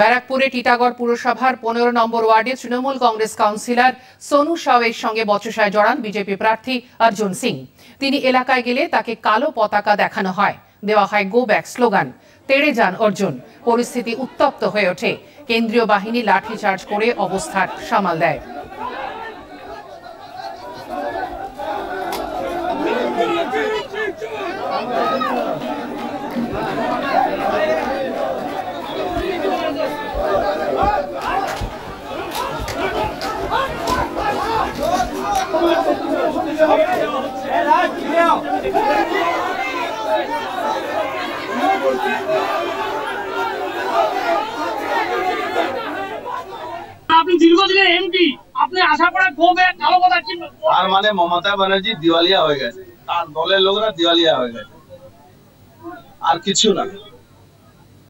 ব্যারাকপুরে টিটাগড় পুরসভার পনেরো নম্বর ওয়ার্ডে তৃণমূল কংগ্রেস কাউন্সিলর সোনু সাওয়ের সঙ্গে বচসায় জড়ান বিজেপি প্রার্থী অর্জুন সিং। তিনি এলাকায় গেলে তাকে কালো পতাকা দেখানো হয়। দেওয়া হয় গো ব্যাক স্লোগান। তেড়ে যান অর্জুন। পরিস্থিতি উত্তপ্ত হয়ে ওঠে। কেন্দ্রীয় বাহিনী লাঠিচার্জ করে অবস্থার সামাল দেয়। আপনি আসার পরে গোবে কালো কথা তার মানে মমতা ব্যানার্জি দিওয়ালিয়া হয়ে গেছে। তার দলের লোকরা দিওয়ালিয়া হয়ে গেছে। আর কিছু না।